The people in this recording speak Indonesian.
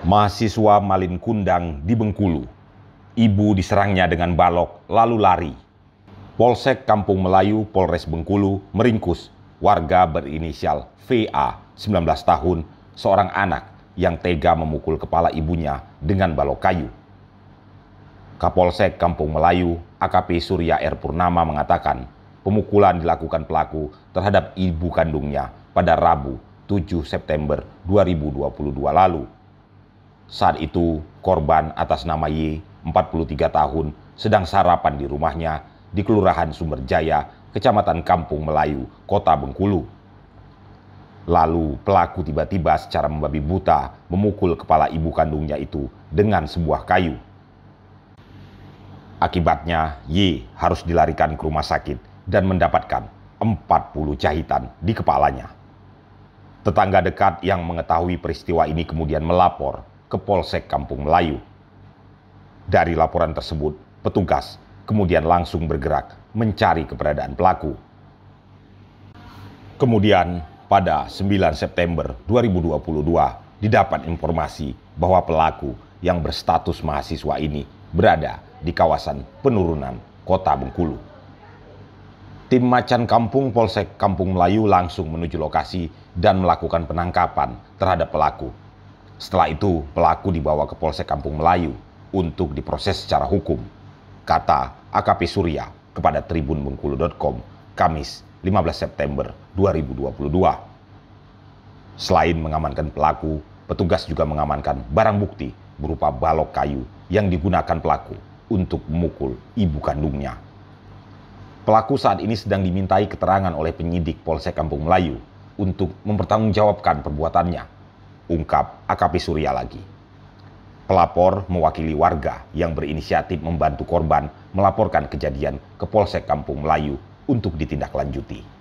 Mahasiswa Malin Kundang di Bengkulu. Ibu diserangnya dengan balok lalu lari. Polsek Kampung Melayu Polres Bengkulu meringkus warga berinisial VA 19 tahun, seorang anak yang tega memukul kepala ibunya dengan balok kayu. Kapolsek Kampung Melayu AKP Surya R. Purnama mengatakan pemukulan dilakukan pelaku terhadap ibu kandungnya pada Rabu 7 September 2022 lalu. Saat itu, korban atas nama Y, 43 tahun, sedang sarapan di rumahnya di Kelurahan Sumberjaya, Kecamatan Kampung Melayu, Kota Bengkulu. Lalu pelaku tiba-tiba secara membabi buta memukul kepala ibu kandungnya itu dengan sebuah kayu. Akibatnya, Y harus dilarikan ke rumah sakit dan mendapatkan 40 jahitan di kepalanya. Tetangga dekat yang mengetahui peristiwa ini kemudian melapor ke Polsek Kampung Melayu. Dari laporan tersebut, petugas kemudian langsung bergerak mencari keberadaan pelaku. Kemudian, pada 9 September 2022, didapat informasi bahwa pelaku yang berstatus mahasiswa ini berada di kawasan penurunan kota Bengkulu. Tim Macan Kampung Polsek Kampung Melayu langsung menuju lokasi dan melakukan penangkapan terhadap pelaku setelah itu, pelaku dibawa ke Polsek Kampung Melayu untuk diproses secara hukum, kata AKP Surya kepada tribunbengkulu.com Kamis 15 September 2022. Selain mengamankan pelaku, petugas juga mengamankan barang bukti berupa balok kayu yang digunakan pelaku untuk memukul ibu kandungnya. Pelaku saat ini sedang dimintai keterangan oleh penyidik Polsek Kampung Melayu untuk mempertanggungjawabkan perbuatannya ungkap AKP Surya lagi. Pelapor mewakili warga yang berinisiatif membantu korban melaporkan kejadian ke Polsek Kampung Melayu untuk ditindaklanjuti.